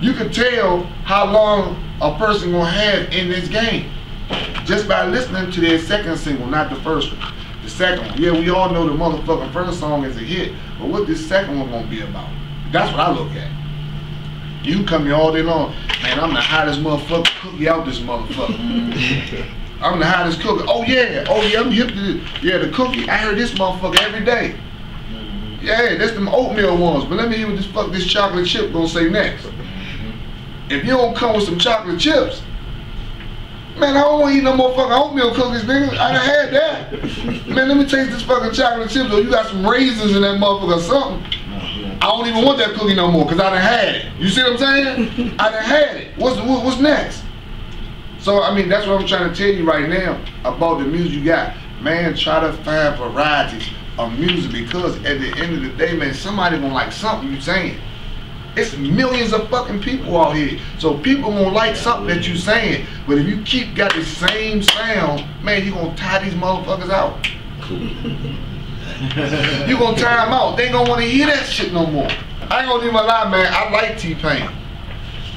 You can tell how long a person gonna have in this game just by listening to their second single, not the first one. The second one, yeah, we all know the motherfucking first song is a hit, but what this second one gonna be about? That's what I look at. You can come here all day long, man. I'm the hottest motherfucker cookie out this motherfucker. I'm the hottest cookie. Oh yeah, oh yeah, I'm hip to this. Yeah, the cookie. I heard this motherfucker every day. Mm-hmm. Yeah, that's them oatmeal ones. But let me hear what this fuck this chocolate chip gonna say next. If you don't come with some chocolate chips, man, I don't want eat no more fucking oatmeal cookies, nigga. I done had that. Man, let me taste this fucking chocolate chips. Or you got some raisins in that motherfucker or something. I don't even want that cookie no more because I done had it. You see what I'm saying? I done had it. What's what's next? So I mean, that's what I'm trying to tell you right now about the music you got. Man, try to find varieties of music because at the end of the day, man, somebody gonna like something you saying. It's millions of fucking people out here. So people gonna like something that you saying. But if you keep got the same sound, man, you gonna tie these motherfuckers out. you gonna tire them out. They ain't gonna wanna hear that shit no more. I ain't gonna leave my lie, man. I like T-Pain.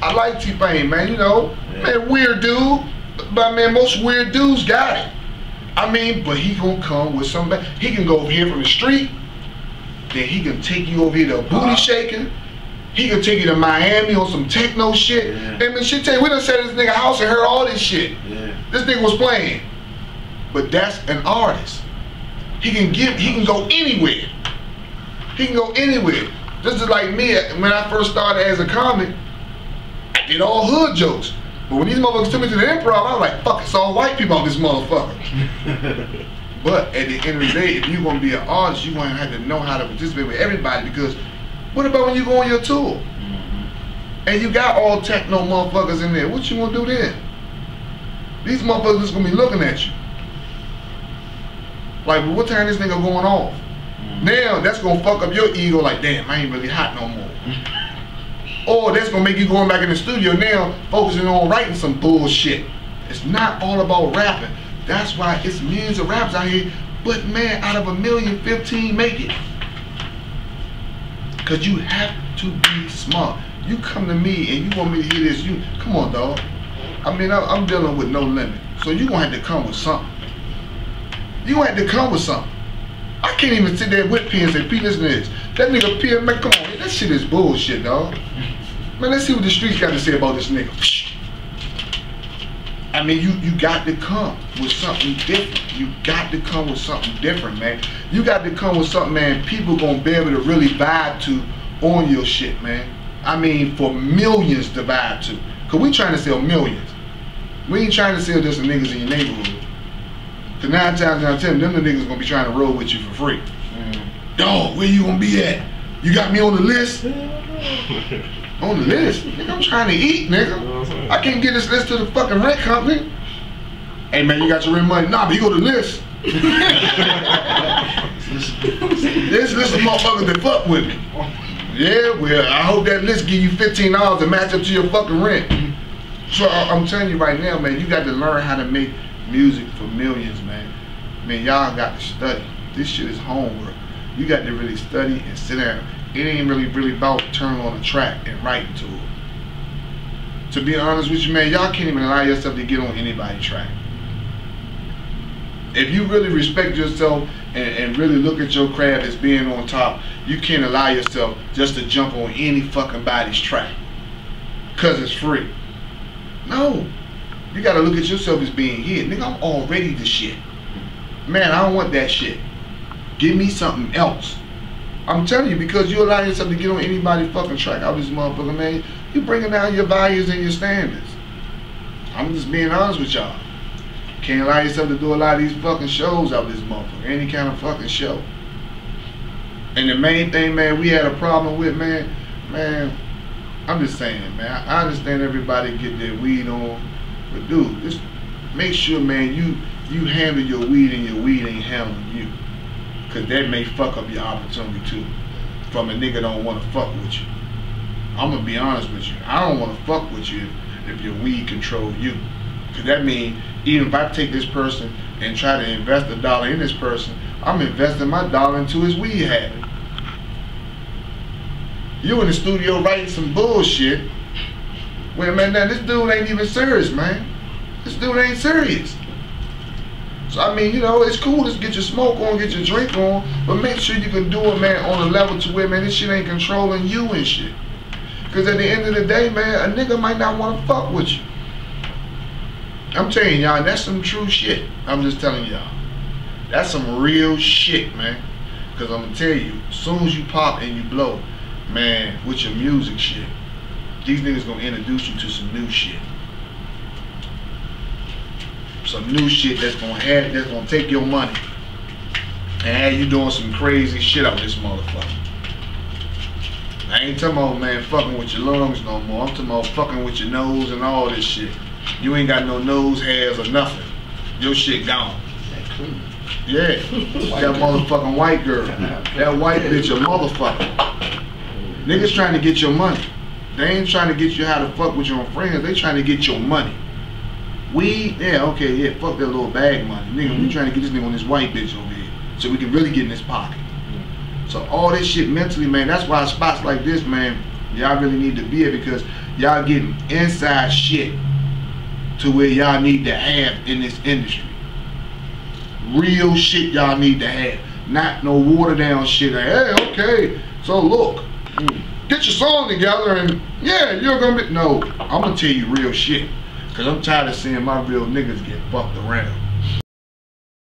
I like T-Pain, man. You know, man, weird dude. But man, most weird dudes got it. I mean, but he gonna come with some. He can go over here from the street. Then he can take you over here to a booty uh-huh. shaking. He can take you to Miami on some techno shit. Yeah. And man, shit tell you, we done sat in this nigga house and heard all this shit. Yeah. This nigga was playing. But that's an artist. He can give, he can go anywhere. He can go anywhere. This is like me, when I first started as a comic, I did all hood jokes. But when these motherfuckers took me to the improv, I was like, fuck, it's all white people on this motherfucker. but at the end of the day, if you're gonna be an artist, you're gonna have to know how to participate with everybody because what about when you go on your tour? And you got all techno motherfuckers in there, what you gonna do then? These motherfuckers is gonna be looking at you. Like, well, what time this nigga going off? Now that's gonna fuck up your ego. Like, damn, I ain't really hot no more. or that's gonna make you going back in the studio now, focusing on writing some bullshit. It's not all about rapping. That's why it's millions of rappers out here. But man, out of a million, 15 make it. Cause you have to be smart. You come to me and you want me to hear this. You come on, dog. I mean, I, am dealing with no limit. So you're gonna have to come with something. You gonna have to come with something. I can't even sit there with P and say, P, listen to this. That nigga P, man, come on, that shit is bullshit, dog. Man, let's see what the streets got to say about this nigga. I mean, you you got to come with something different. You got to come with something different, man. You got to come with something, man. People gonna be able to really vibe to on your shit, man. I mean, for millions to vibe to. Cause we trying to sell millions. We ain't trying to sell just the niggas in your neighborhood. Cause nine times out of ten, them the niggas gonna be trying to roll with you for free. Mm. Dog, where you gonna be at? You got me on the list? on the list? Nigga, I'm trying to eat, nigga. I can't get this list to the fucking rent company. Hey man, you got your rent money? Nah, but you go to the list. this list of motherfuckers that fuck with me. Yeah, well, I hope that list give you $15 to match up to your fucking rent. So I'm telling you right now, man, you got to learn how to make music for millions, man. Man, y'all got to study. This shit is homework. You got to really study and sit down. It ain't really, really about turning on a track and writing to it. To be honest with you, man, y'all can't even allow yourself to get on anybody's track. If you really respect yourself and, and really look at your craft as being on top, you can't allow yourself just to jump on any fucking body's track. Cause it's free. No. You gotta look at yourself as being here. Nigga, I'm already the shit. Man, I don't want that shit. Give me something else. I'm telling you, because you allow yourself to get on anybody's fucking track out this motherfucker, man, you bringing down your values and your standards. I'm just being honest with y'all. Can't allow yourself to do a lot of these fucking shows out this motherfucker. Any kind of fucking show. And the main thing, man, we had a problem with, man, man, I'm just saying, man, I understand everybody get their weed on, but dude, just make sure, man, you you handle your weed and your weed ain't handling you. Cause that may fuck up your opportunity too. From a nigga don't wanna fuck with you. I'm gonna be honest with you. I don't wanna fuck with you if, if your weed control you. Cause that means even if I take this person and try to invest a dollar in this person, I'm investing my dollar into his weed habit. You in the studio writing some bullshit, Well, man, now this dude ain't even serious, man. This dude ain't serious. So I mean, you know, it's cool to get your smoke on, get your drink on, but make sure you can do it, man, on a level to where, man, this shit ain't controlling you and shit. Cause at the end of the day, man, a nigga might not want to fuck with you. I'm telling y'all, that's some true shit. I'm just telling y'all. That's some real shit, man. Cause I'm gonna tell you, as soon as you pop and you blow, man, with your music shit, these niggas gonna introduce you to some new shit. Some new shit that's gonna have that's gonna take your money and have you doing some crazy shit out this motherfucker. I ain't talking about man fucking with your lungs no more. I'm talking about fucking with your nose and all this shit. You ain't got no nose hairs or nothing. Your shit gone. Yeah. that motherfucking white girl. That white bitch a motherfucker. Niggas trying to get your money. They ain't trying to get you how to fuck with your friends. They trying to get your money. We, yeah, okay, yeah, fuck that little bag money. Nigga, we mm-hmm. trying to get this nigga on this white bitch over here. So we can really get in his pocket. So all this shit mentally, man, that's why spots like this, man, y'all really need to be here because y'all getting inside shit to where y'all need to have in this industry. Real shit y'all need to have. Not no water down shit. Like, hey, okay, so look, get your song together and yeah, you're gonna be. No, I'm gonna tell you real shit. Cause I'm tired of seeing my real niggas get fucked around.